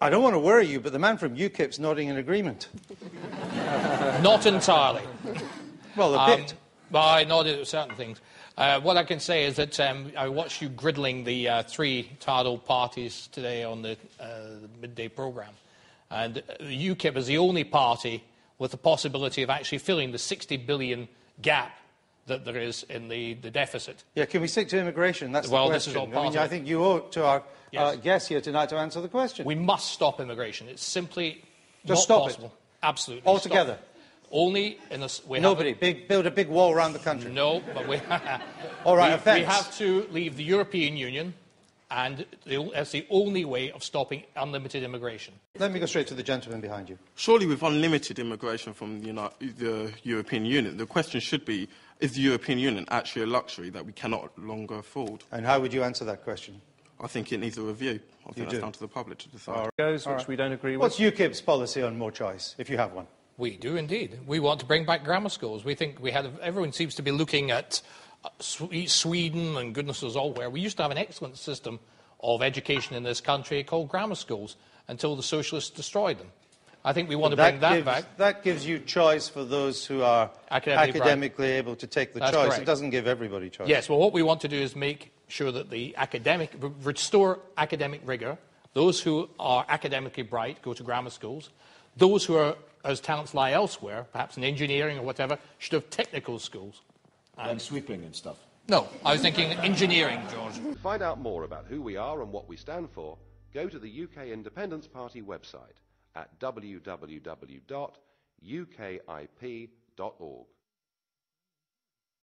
I don't want to worry you, but the man from UKIP's nodding in agreement. Not entirely. Well, a Um, bit. well, I nodded at certain things. Uh, what I can say is that um, I watched you griddling the uh, three title parties today on the, uh, the midday programme. And UKIP is the only party with the possibility of actually filling the 60 billion gap that there is in the, the deficit. Yeah, can we stick to immigration? That's Well, the this question. is all I mean, I think you owe it to our uh, Yes. guests here tonight to answer the question. We must stop immigration. It's simply Just not stop it. Absolutely. Altogether? Stop. Only in a... s- We have Nobody. Big, build a big wall around the country. No, but we, All right, we, we have to leave the European Union, and the, that's the only way of stopping unlimited immigration. Let me go straight to the gentleman behind you. Surely, with unlimited immigration from the, United, the European Union, the question should be is the European Union actually a luxury that we cannot longer afford? And how would you answer that question? I think it needs a review. I think that's do? down to the public to decide. goes, which we don't agree with. What's UKIP's policy on more choice, if you have one? We do indeed. We want to bring back grammar schools. We think we had. Everyone seems to be looking at uh, Sweden and goodness knows all where. We used to have an excellent system of education in this country called grammar schools until the socialists destroyed them. I think we want to bring that gives, back. that gives you choice for those who are Academically academically able to take the That's choice. correct. It doesn't give everybody choice. Yes, well, what we want to do is make sure that the academic, restore academic rigour. Those who are academically bright go to grammar schools. Those who are, as talents lie elsewhere, perhaps in engineering or whatever, should have technical schools. And sweeping and stuff. No, I was thinking engineering, George. To find out more about who we are and what we stand for, go to the UK Independence Party website at www.ukip.org.